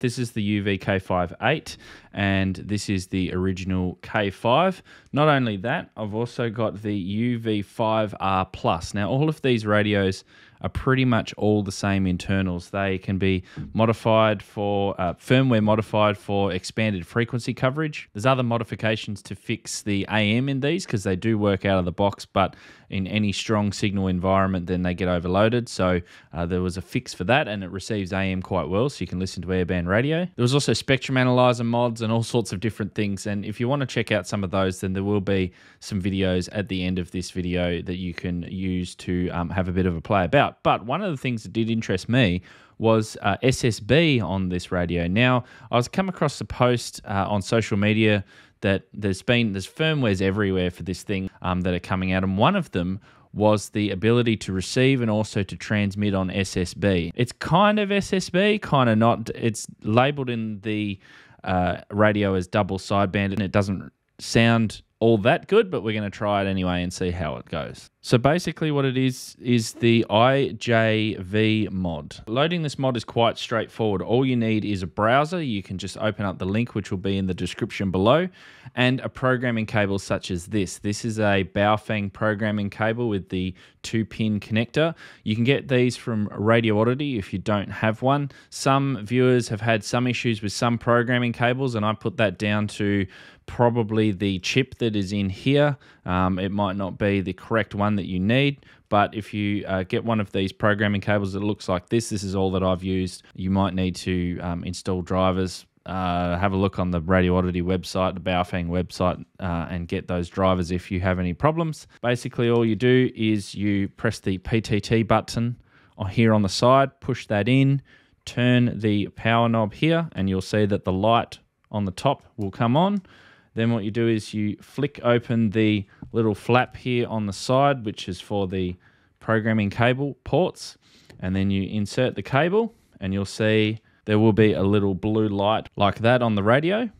This is the UV K5-8 and this is the original K5. Not only that, I've also got the UV5R Plus. Now all of these radios are pretty much all the same internals. They can be modified for uh, firmware modified for expanded frequency coverage. There's other modifications to fix the AM in these because they do work out of the box, but in any strong signal environment, then they get overloaded. So uh, there was a fix for that, and it receives AM quite well, so you can listen to airband radio. There was also spectrum analyzer mods and all sorts of different things. And if you want to check out some of those, then there will be some videos at the end of this video that you can use to um, have a bit of a play about. But one of the things that did interest me was uh, SSB on this radio. Now, I was come across a post uh, on social media that there's been there's firmwares everywhere for this thing um, that are coming out, and one of them was the ability to receive and also to transmit on SSB. It's kind of SSB, kind of not. It's labeled in the uh, radio as double sideband, and it doesn't sound all that good, but we're going to try it anyway and see how it goes. So basically what it is, is the IJV mod. Loading this mod is quite straightforward. All you need is a browser. You can just open up the link, which will be in the description below, and a programming cable such as this. This is a Baofeng programming cable with the two pin connector. You can get these from Radioddity if you don't have one. Some viewers have had some issues with some programming cables, and I put that down to probably the chip that is in here. Um, it might not be the correct one that you need, but if you uh, get one of these programming cables that looks like this, this is all that I've used. You might need to um, install drivers. Uh, have a look on the Radioddity website, the Baofeng website, uh, and get those drivers if you have any problems. Basically, all you do is you press the PTT button here on the side, push that in, turn the power knob here, and you'll see that the light on the top will come on. Then what you do is you flick open the little flap here on the side, which is for the programming cable ports. And then you insert the cable and you'll see there will be a little blue light like that on the radio.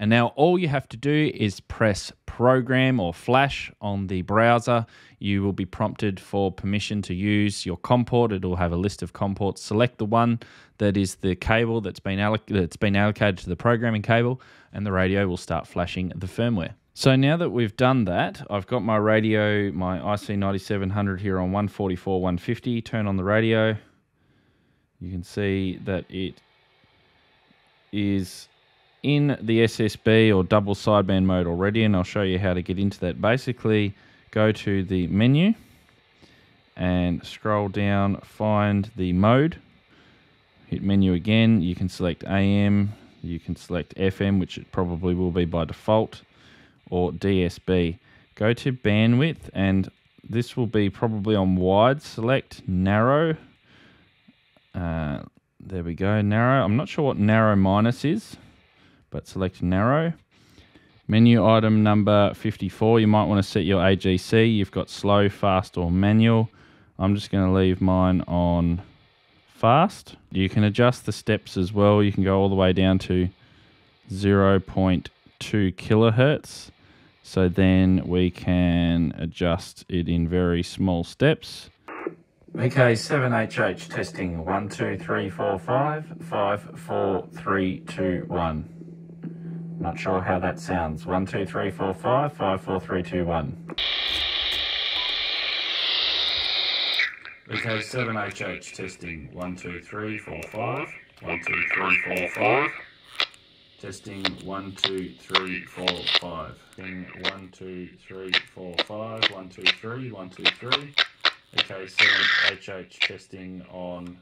And now all you have to do is press program or flash on the browser. You will be prompted for permission to use your COM port. It'll have a list of COM ports. Select the one that is the cable that's been, alloc- that's been allocated to the programming cable, and the radio will start flashing the firmware. So now that we've done that, I've got my radio, my IC9700 here on 144, 150. Turn on the radio. You can see that it is in the SSB or double sideband mode already, and I'll show you how to get into that. Basically, go to the menu and scroll down, find the mode, hit menu again. You can select AM, you can select FM, which it probably will be by default, or DSB. Go to bandwidth, and this will be probably on wide. Select narrow. Uh, there we go, narrow. I'm not sure what narrow minus is but select narrow. Menu item number 54, you might want to set your AGC. You've got slow, fast, or manual. I'm just going to leave mine on fast. You can adjust the steps as well. You can go all the way down to 0.2 kilohertz. So then we can adjust it in very small steps. Okay, 7HH testing 1, 2, 3, 4, 5, 5, 4, 3, 2, 1. Not sure how that sounds. One, two, three, four, five, five, four, three, two, one. Okay, 7HH testing. One, two, three, four, five. One, two, three, four, five. Testing one, two, three, four, five. Testing one, two, three, four, five. One, two, three, one, two, three. Okay, 7HH testing on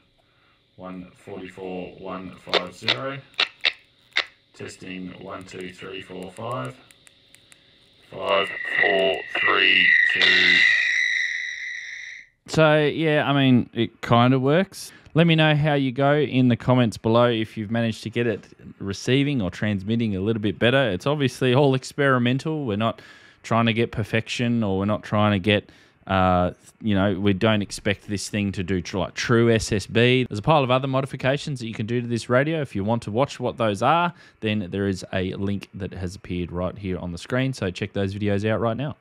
144, 150. Testing one, two, three, four, five. Five, four, three, two. So, yeah, I mean, it kind of works. Let me know how you go in the comments below if you've managed to get it receiving or transmitting a little bit better. It's obviously all experimental. We're not trying to get perfection or we're not trying to get uh, you know, we don't expect this thing to do tr- like true SSB. There's a pile of other modifications that you can do to this radio. If you want to watch what those are, then there is a link that has appeared right here on the screen. So check those videos out right now.